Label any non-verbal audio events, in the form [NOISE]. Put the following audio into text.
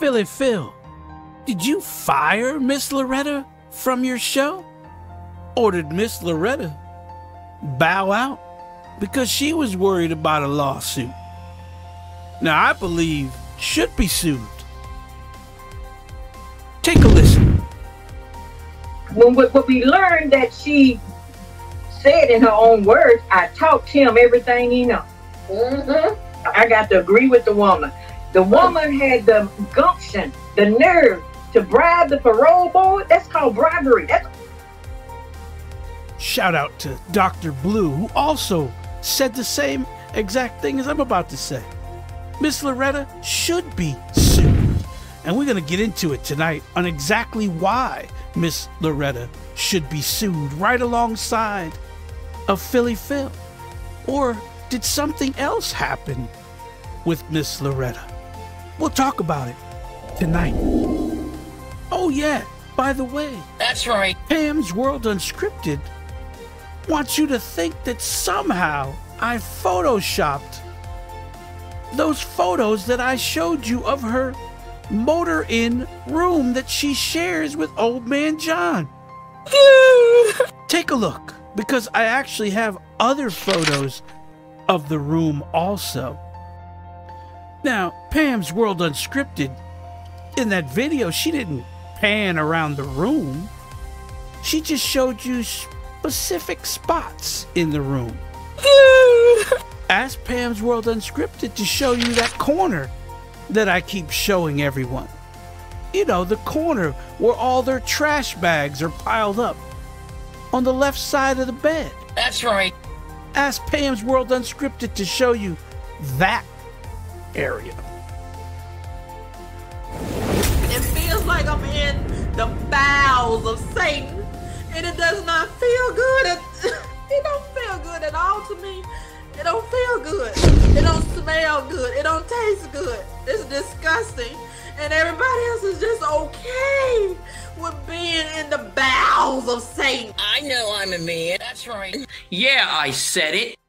Phylly Phyl, did you fire Miss Loretta from your show? Or did Miss Loretta bow out because she was worried about a lawsuit? Now, I believe should be sued. Take a listen. When we, when we learned that she said in her own words, I taught him everything he knows. Mm-hmm. I got to agree with the woman. The woman had the gumption, the nerve to bribe the parole board. That's called bribery. That's Shout out to Dr. Blue, who also said the same exact thing as I'm about to say. Miss Loretta should be sued. And we're going to get into it tonight on exactly why Miss Loretta should be sued right alongside of Phylly Phyl. Or did something else happen with Miss Loretta? We'll talk about it tonight. Oh, yeah, by the way. That's right. Pam's World Unscripted wants you to think that somehow I photoshopped those photos that I showed you of her motor in room that she shares with old man John. [LAUGHS] Take a look because I actually have other photos of the room also. Now, Pam's World Unscripted, in that video, she didn't pan around the room. She just showed you specific spots in the room. [LAUGHS] Ask Pam's World Unscripted to show you that corner that I keep showing everyone. You know, the corner where all their trash bags are piled up on the left side of the bed. That's right. Ask Pam's World Unscripted to show you that area. It feels like I'm in the bowels of Satan, and it does not feel good. It, [LAUGHS] it don't feel good at all to me. It don't feel good. It don't smell good. It don't taste good. It's disgusting. And everybody else is just okay with being in the bowels of Satan. I know I'm a man. That's right. Yeah, I said it.